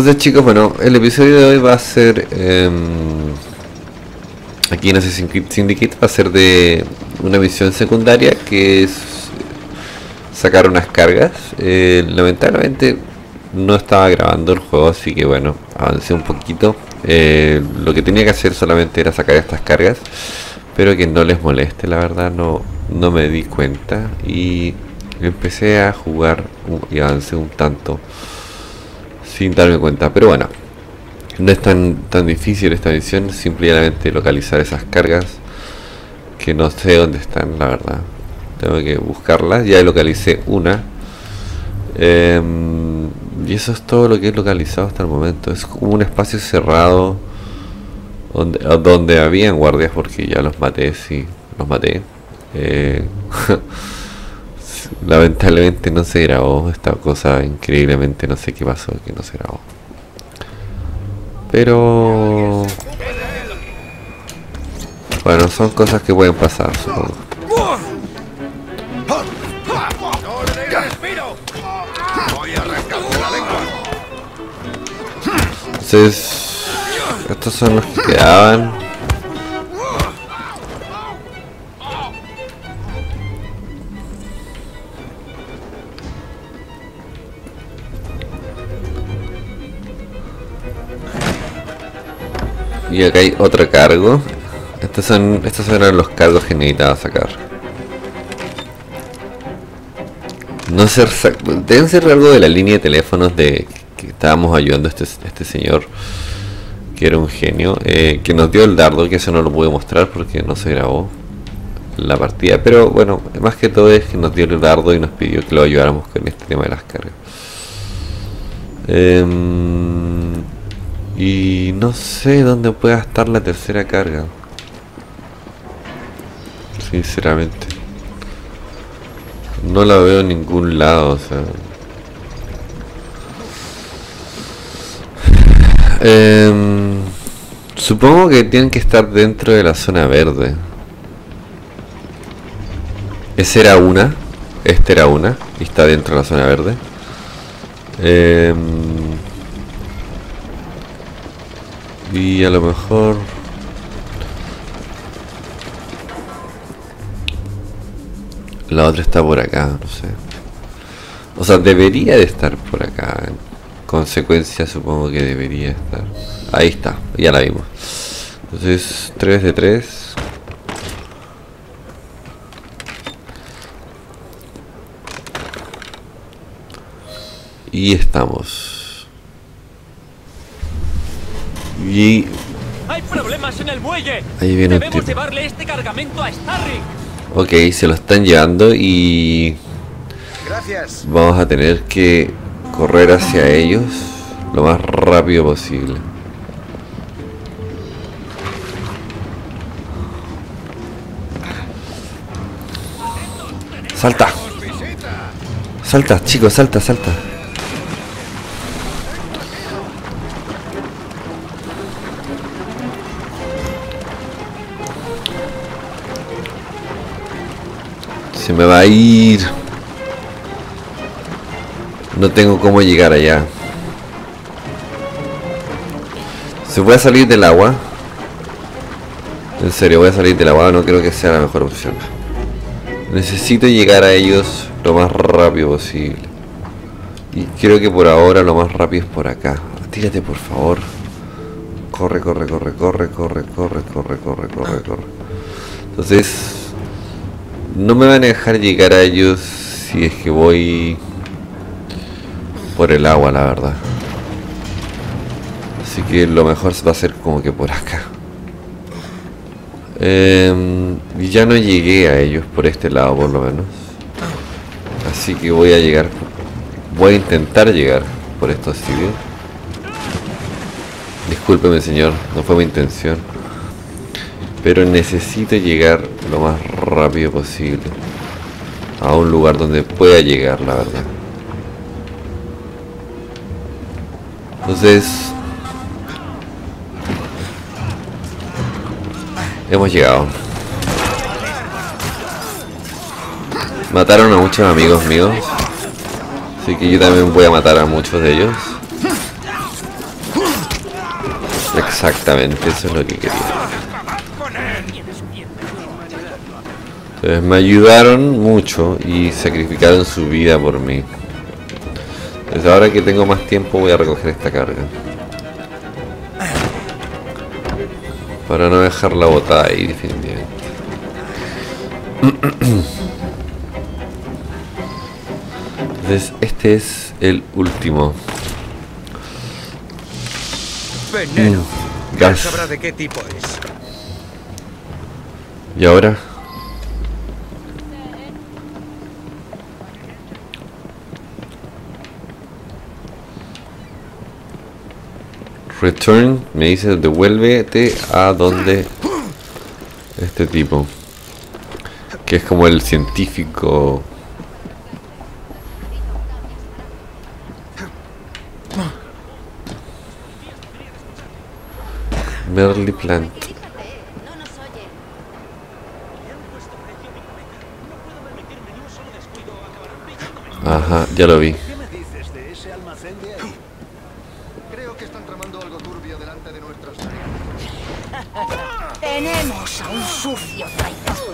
Entonces chicos, bueno, el episodio de hoy va a ser... em, aquí en Assassin's Creed Syndicate va a ser de una misión secundaria que es sacar unas cargas. Eh, lamentablemente no estaba grabando el juego, así que bueno, avancé un poquito. Eh, lo que tenía que hacer solamente era sacar estas cargas. Espero que no les moleste, la verdad no, no me di cuenta. Y empecé a jugar y avancé un tanto sin darme cuenta. Pero bueno, no es tan, tan difícil esta misión, simplemente localizar esas cargas que no sé dónde están, la verdad. Tengo que buscarlas, ya localicé una. Em, y eso es todo lo que he localizado hasta el momento. Es como un espacio cerrado donde, donde habían guardias porque ya los maté, sí, los maté. Eh, lamentablemente no se grabó esta cosa increíblemente no sé qué pasó que no se grabó. Pero bueno son cosas que pueden pasar supongo. Entonces estos son los que quedaban Y acá hay otro cargo. Estos son, estos eran los cargos que necesitaba sacar. No sa- deben ser algo de la línea de teléfonos de que estábamos ayudando a este, este señor que era un genio, eh, que nos dio el dardo, que eso no lo pude mostrar porque no se grabó la partida, pero bueno, más que todo es que nos dio el dardo y nos pidió que lo ayudáramos con este tema de las cargas. Em, y no sé dónde pueda estar la tercera carga. Sinceramente. No la veo en ningún lado. Em, supongo que tienen que estar dentro de la zona verde. Esa era una. Esta era una. Y está dentro de la zona verde. Em, y a lo mejor... La otra está por acá, no sé. O sea, debería de estar por acá. En consecuencia, supongo que debería estar. Ahí está, ya la vimos. Entonces, 3 de 3. Y estamos. Y ¡Hay problemas en el muelle! Ahí viene un Debemos tipo. llevarle este cargamento a Starry. Ok, se lo están llevando y Gracias. vamos a tener que correr hacia ellos lo más rápido posible. Salta, salta, chicos, salta, salta. Se me va a ir. No tengo cómo llegar allá. ¿Se puede salir del agua? En serio, voy a salir del agua, no creo que sea la mejor opción. Necesito llegar a ellos lo más rápido posible. Y creo que por ahora lo más rápido es por acá. Tírate por favor. Corre, corre, corre, corre, corre, corre, corre, corre, corre, corre. Entonces, no me van a dejar llegar a ellos si es que voy por el agua, la verdad. Así que lo mejor va a ser como que por acá. Em, ya no llegué a ellos por este lado, por lo menos. Así que voy a llegar. Voy a intentar llegar por estos sitios. Discúlpeme, señor, no fue mi intención. Pero necesito llegar lo más rápido posible a un lugar donde pueda llegar, la verdad. Entonces, hemos llegado. Mataron a muchos amigos míos, así que yo también voy a matar a muchos de ellos. Exactamente, eso es lo que quería. Entonces me ayudaron mucho y sacrificaron su vida por mí. Entonces ahora que tengo más tiempo voy a recoger esta carga. Para no dejarla botada ahí definitivamente. Entonces este es el último. Veneno. Mm, Ya gas. sabrá de qué tipo es. ¿Y ahora? Return, me dice devuélvete a donde este tipo. Que es como el científico. Merly Plant. Ajá, ya lo vi. ¿Qué me dices de ese almacén de ahí? Creo que están tramando algo turbio delante de nuestras narices. Tenemos a un sucio traidor.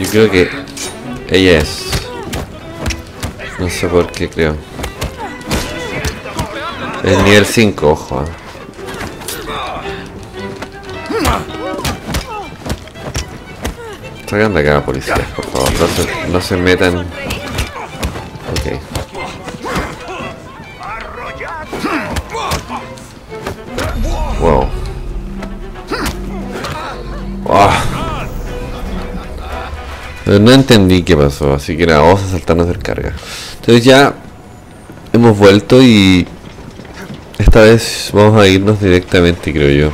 Yo creo que ella es. No sé por qué creo. Es nivel 5, ojo. Salgan de acá, policías, por favor. No se, no se metan. Ok. Wow. Pero no entendí qué pasó, así que nada, vamos a saltarnos del carga. Entonces ya hemos vuelto y esta vez vamos a irnos directamente, creo yo.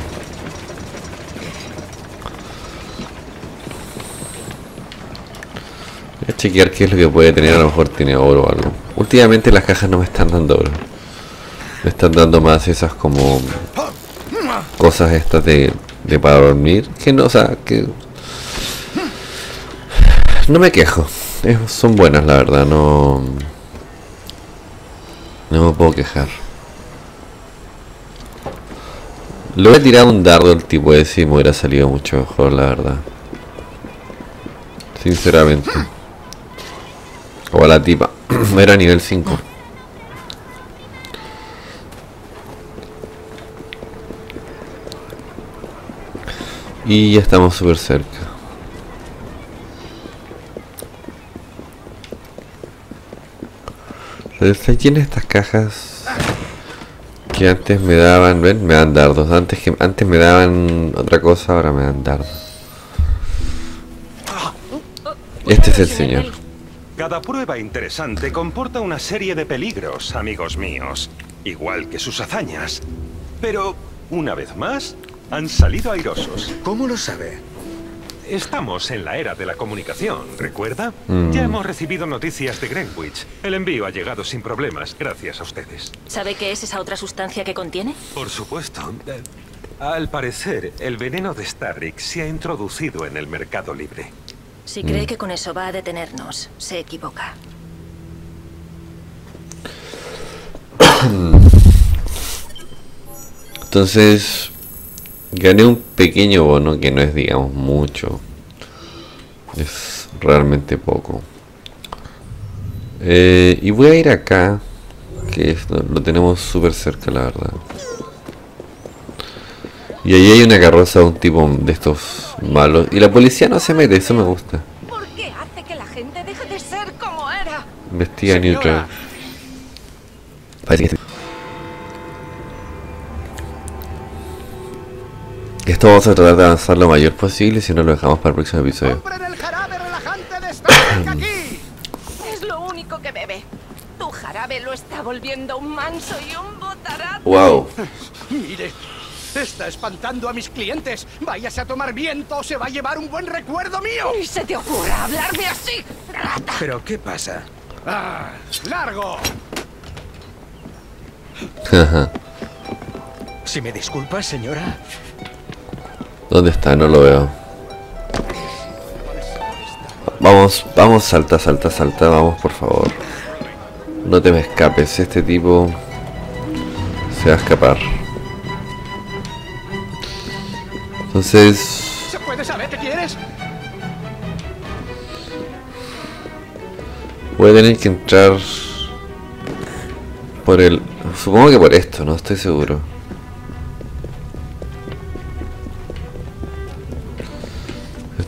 Voy a chequear qué es lo que puede tener, a lo mejor tiene oro o algo. Últimamente las cajas no me están dando oro. Me están dando más esas como cosas estas de, de para dormir. Que no, o sea, que no me quejo. Son buenas, la verdad. No. No me puedo quejar. Voy a tirar un dardo al tipo ese y me hubiera salido mucho mejor, la verdad. Sinceramente. O a la tipa. Era nivel 5. Y ya estamos súper cerca. Están llenas estas cajas que antes me daban, ven, me dan dardos. Antes que antes me daban otra cosa, ahora me dan dardos. Este es el señor. Cada prueba interesante comporta una serie de peligros, amigos míos, igual que sus hazañas. Pero, una vez más, han salido airosos. ¿Cómo lo sabe? Estamos en la era de la comunicación, ¿recuerda? Mm. Ya hemos recibido noticias de Greenwich. El envío ha llegado sin problemas, gracias a ustedes. ¿Sabe qué es esa otra sustancia que contiene? Por supuesto. Eh, Al parecer, el veneno de Starrick se ha introducido en el mercado libre. Si cree que con eso va a detenernos, se equivoca. Entonces, gané un pequeño bono que no es, digamos, mucho. Es realmente poco. Eh, y voy a ir acá, que esto lo tenemos súper cerca, la verdad. Y ahí hay una carroza de un tipo de estos malos. Y la policía no se mete, eso me gusta. ¿Por qué hace que la gente deje de ser como era? Investiga Señora. neutral. Parece que- Esto vamos a tratar de avanzar lo mayor posible, si no lo dejamos para el próximo episodio. ¡Compren el jarabe relajante de Stark aquí! Es lo único que bebe. Tu jarabe lo está volviendo un manso y un botarate. Wow. Mire, está espantando a mis clientes. Váyase a tomar viento o se va a llevar un buen recuerdo mío. Ni se te ocurra hablarme así, rata. ¿Pero qué pasa? ¡Ah! ¡Largo! Si me disculpa, señora. ¿Dónde está? No lo veo. Vamos, vamos, salta, salta, salta, vamos por favor. No te me escapes, este tipo se va a escapar. Entonces, ¿Se puede saber qué quieres? voy a tener que entrar por el... Supongo que por esto, no estoy seguro.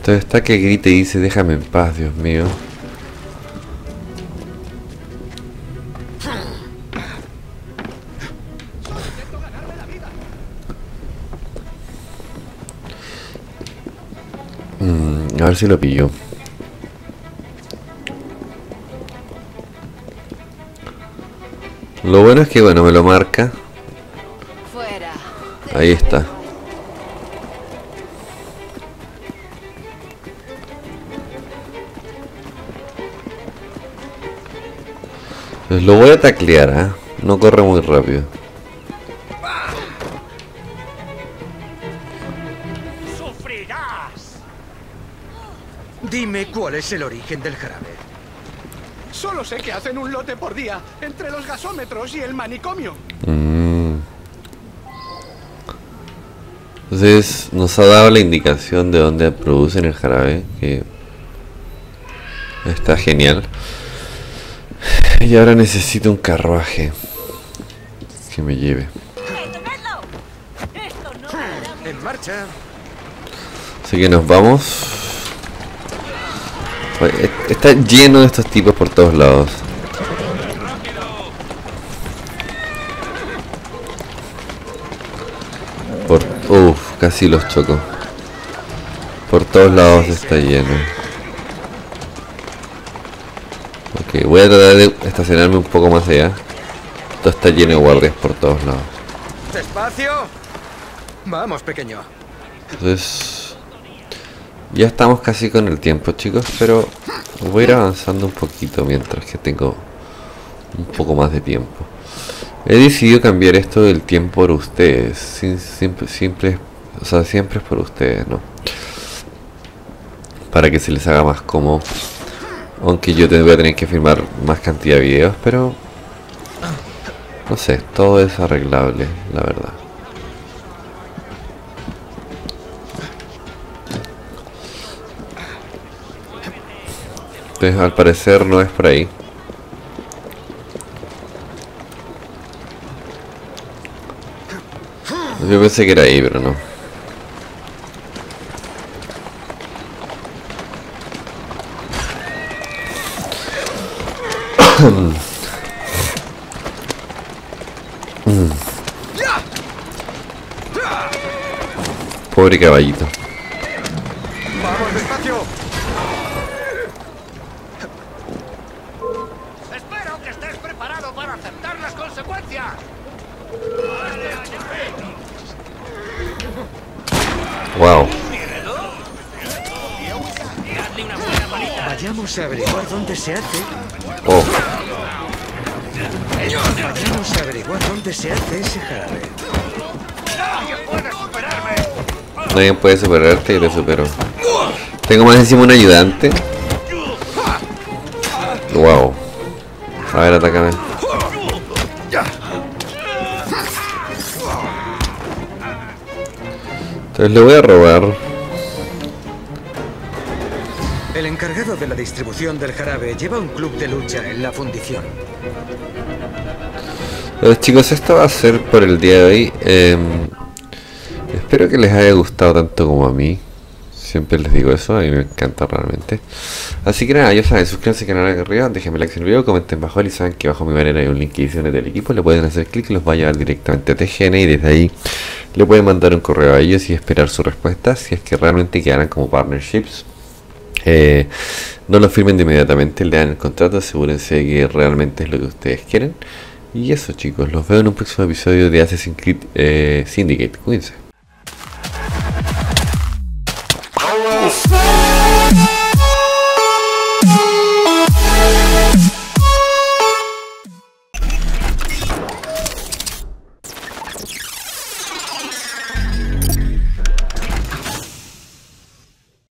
Está que grite y dice déjame en paz, Dios mío. Mm, a ver si lo pillo. Lo bueno es que, bueno, me lo marca. Ahí está. Lo voy a taclear, ¿ah? No corre muy rápido. ¡Sufrirás! Dime cuál es el origen del jarabe. Solo sé que hacen un lote por día entre los gasómetros y el manicomio. Mm. Entonces nos ha dado la indicación de dónde producen el jarabe, que está genial. Y ahora necesito un carruaje que me lleve. ¡Esto no me En marcha. Así que nos vamos. E- Está lleno de estos tipos por todos lados. Por, uff, casi los choco. Por todos lados está lleno. Ok, voy a tratar de estacionarme un poco más allá. Esto está lleno de guardias por todos lados. Despacio. Vamos, pequeño. Entonces, ya estamos casi con el tiempo, chicos, pero voy a ir avanzando un poquito mientras que tengo un poco más de tiempo. He decidido cambiar esto del tiempo por ustedes, siempre, siempre, o sea, siempre es por ustedes, ¿no? Para que se les haga más cómodo. Aunque yo te voy a tener que firmar más cantidad de videos, pero no sé, todo es arreglable, la verdad. Entonces al parecer no es por ahí. Yo pensé que era ahí, pero no. Pobre caballito. Vamos, despacio. Espero que estés preparado para aceptar las consecuencias. Wow. Vayamos a averiguar dónde se hace. Oh, Vayamos a averiguar dónde se hace ese jarabe. Nadie puede superarte y te supero. Tengo más encima un ayudante. Wow. A ver, atácame. Entonces le voy a robar. El encargado de la distribución del jarabe lleva un club de lucha en la fundición. Entonces chicos, esto va a ser por el día de hoy. Em, espero que les haya gustado tanto como a mí. Siempre les digo eso, a mí me encanta realmente. Así que nada, ya saben, suscríbanse al canal acá arriba, déjenme like en el video, comenten bajo y saben que bajo mi banner hay un link que dice del equipo, le pueden hacer clic y los va a llevar directamente a TGN y desde ahí le pueden mandar un correo a ellos y esperar su respuesta si es que realmente quedaran como partnerships. Eh, no lo firmen de inmediatamente, lean el contrato, asegúrense que realmente es lo que ustedes quieren. Y eso chicos, los veo en un próximo episodio de Assassin's Creed eh, Syndicate. Cuídense. Thank you.